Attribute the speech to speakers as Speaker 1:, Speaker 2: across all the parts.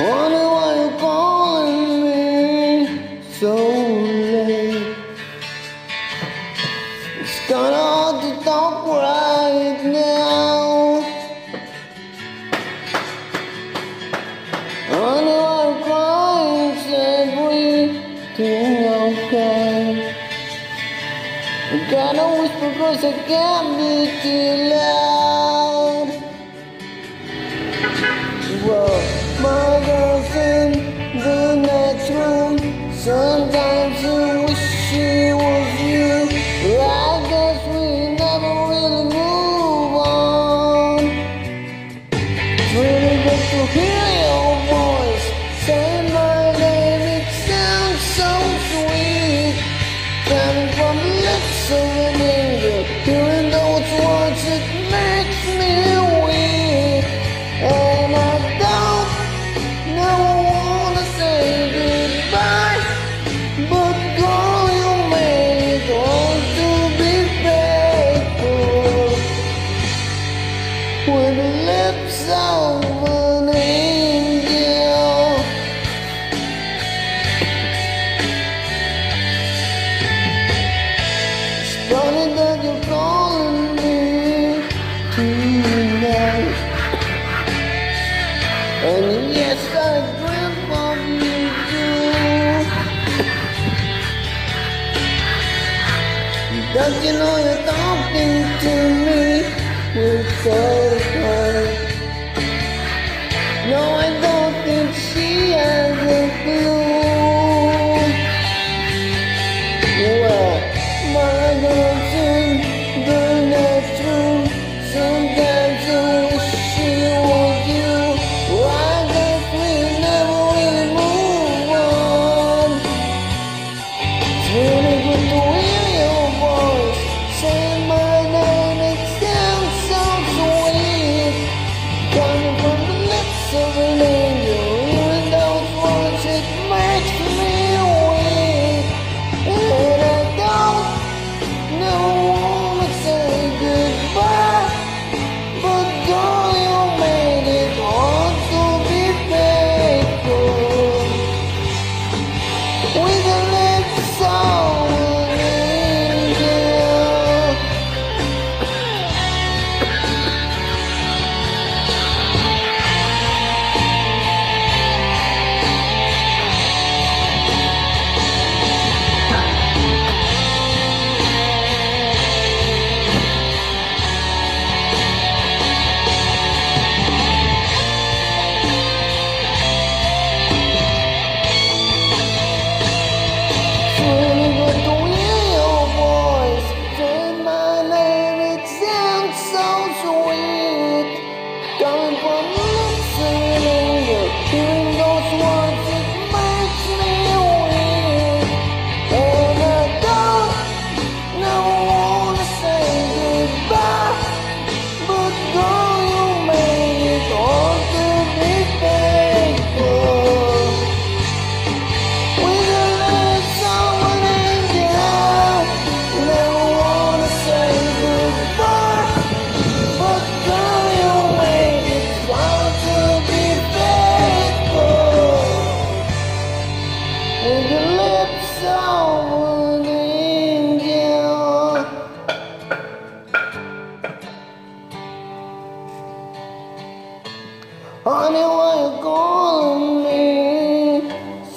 Speaker 1: Wonder why you're calling me so late. It's kinda hard to talk right now. Wonder why you're crying, said everything okay. I gotta whisper cause I can't be too loud. Whoa. with the lips of an angel. It's funny that you're calling me tonight. And yes, I dream of you. Don't you know you're talking to me? It's so apart. No one. Turning at the wheel, your voice my name, it sounds so sweet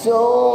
Speaker 1: So